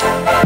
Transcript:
Bye.